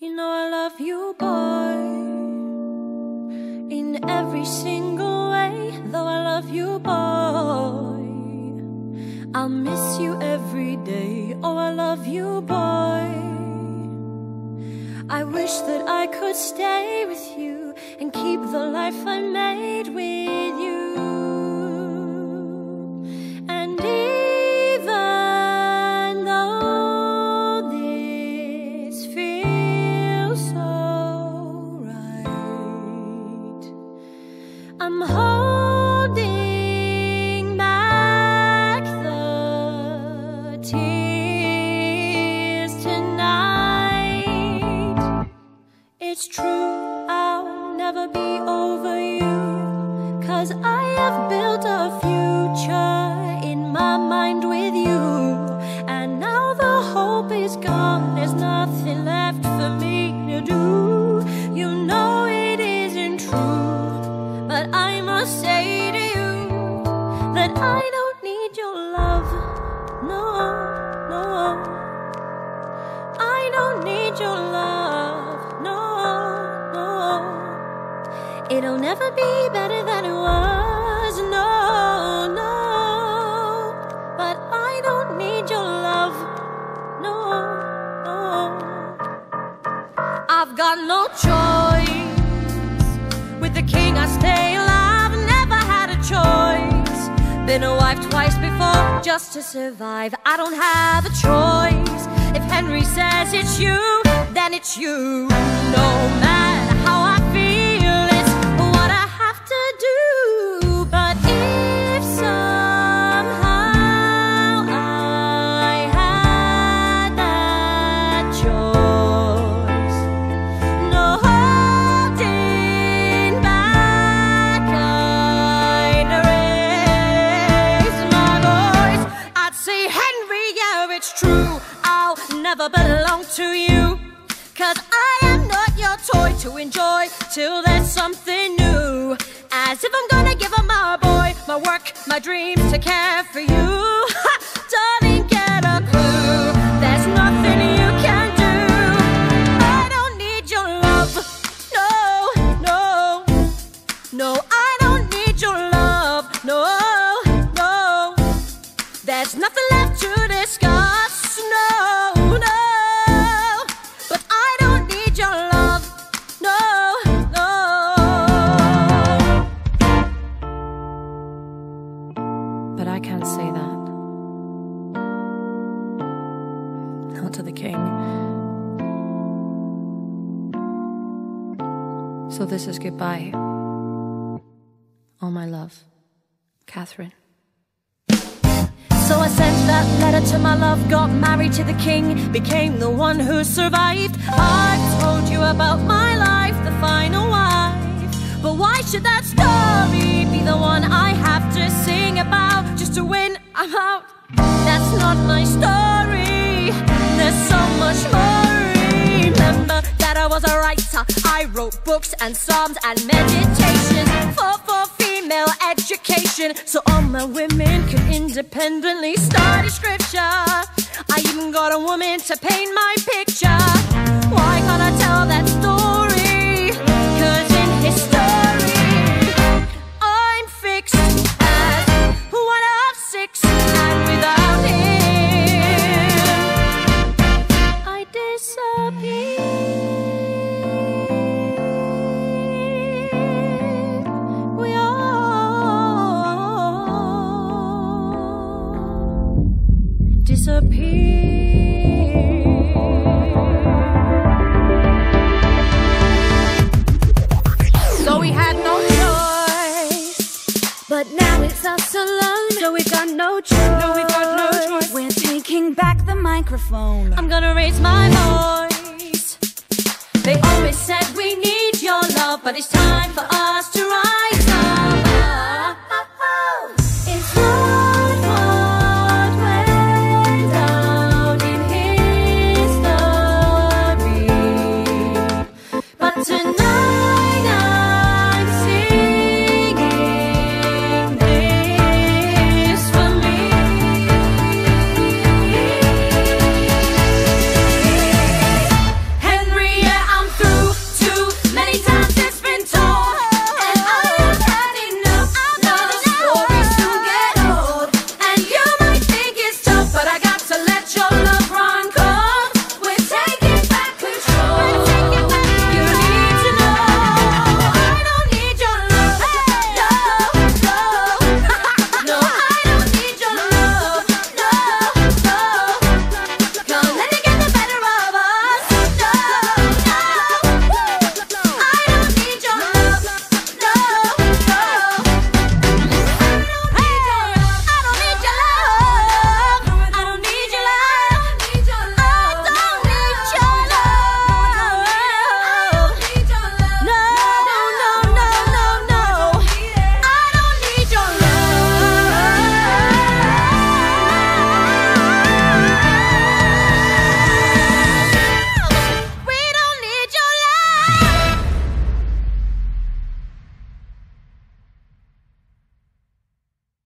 You know I love you, boy, in every single way. Though I love you, boy, I'll miss you every day. Oh, I love you, boy. I wish that I could stay with you and keep the life I made with you. I'm holding back the tears tonight. It's true, I'll never be over you. Cause I have built a future in my mind It'll never be better than it was, no, no. But I don't need your love, no, no. I've got no choice. With the king I stay alive, never had a choice. Been a wife twice before just to survive. I don't have a choice. If Henry says it's you, then it's you. No matter belong to you. Cause I am not your toy to enjoy till there's something new. As if I'm gonna give up my boy, my work, my dreams to care for you. But I can't say that. Not to the king. So this is goodbye. All my love. Catherine. So I sent that letter to my love, got married to the king, became the one who survived. I've told you about my life, the final wife. But why should that story my story. There's so much more. Remember that I was a writer. I wrote books and psalms and meditations for, for female education. So all my women can independently study scripture. I even got a woman to paint my picture. Why can't I tell that microphone. I'm gonna raise my voice. They always said we need your love, but it's time for